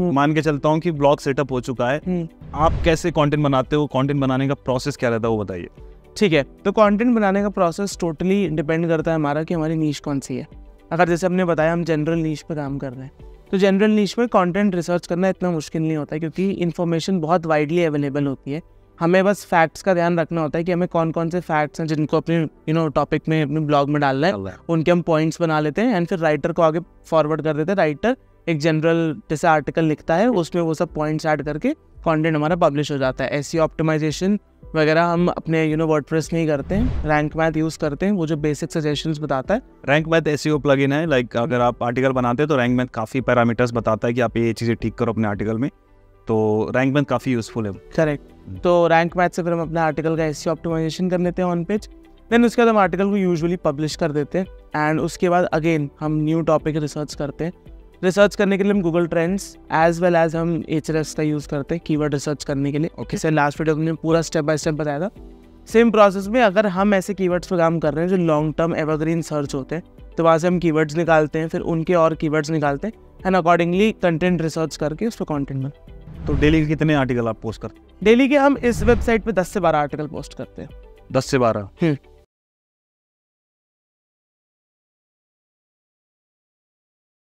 हम्म। मान के चलता हूँ कि ब्लॉग सेटअप हो चुका है। हम्म, आप कैसे कंटेंट बनाते हो? कंटेंट बनाने का प्रोसेस क्या रहता है वो बताइए। ठीक है तो कंटेंट बनाने का प्रोसेस टोटली डिपेंड करता है हमारा कि हमारी नीश कौन सी है। अगर जैसे हमने बताया हम जनरल नीश पे काम कर रहे हैं तो जनरल नीश में कंटेंट रिसर्च करना इतना मुश्किल नहीं होता क्योंकि इन्फॉर्मेशन बहुत वाइडली अवेलेबल होती है। हमें बस फैक्ट्स का ध्यान रखना होता है कि हमें कौन कौन से फैक्ट्स हैं जिनको अपने यू नो टॉपिक में अपने ब्लॉग में डालना है। उनके हम पॉइंट्स बना लेते हैं एंड फिर राइटर को आगे फॉरवर्ड कर देते हैं। राइटर एक जनरल जैसे आर्टिकल लिखता है उसमें वो सब पॉइंट्स ऐड करके कंटेंट हमारा पब्लिश हो जाता है। ऐसी ऑप्टिमाइजेशन वगैरह हम अपने यू नो वर्डप्रेस में ही करते हैं। रैंक मैथ यूज़ करते हैं वो जो बेसिक सजेशंस बताता है। रैंक मैथ एसईओ प्लगइन है लाइक अगर आप आर्टिकल बनाते हैं तो रैंक मैथ काफ़ी पैरामीटर्स बताता है कि आप ये चीज़ें ठीक करो अपने आर्टिकल में। तो रैंक मैथ काफ़ी यूजफुल है। करेक्ट तो रैंक मैथ से फिर हम अपने आर्टिकल का ऐसी ऑप्टिमाइजेशन कर लेते हैं ऑन पेज देन उसके बाद हम आर्टिकल को यूजुअली पब्लिश कर देते हैं। एंड उसके बाद अगेन हम न्यू टॉपिक रिसर्च करते हैं। रिसर्च करने के लिए हम Google Trends as well as हम एच का यूज़ करते हैं कीवर्ड रिसर्च करने के लिए। Okay. जैसे लास्ट वीडियो में पूरा स्टेप बाय स्टेप बताया था। सेम प्रोसेस में अगर हम ऐसे कीवर्ड्स पे काम कर रहे हैं जो लॉन्ग टर्म एवरग्रीन सर्च होते हैं तो वहाँ से हम कीवर्ड्स निकालते हैं फिर उनके और कीवर्ड्स निकालते हैं एंड अकॉर्डिंगली कंटेंट रिसर्च करके उस पर कॉन्टेंट बना तो डेली के कितने आर्टिकल आप पोस्ट करते हैं? डेली के हम इस वेबसाइट पे 10 से 12 आर्टिकल पोस्ट करते हैं हैं। दस से बारह? हम्म।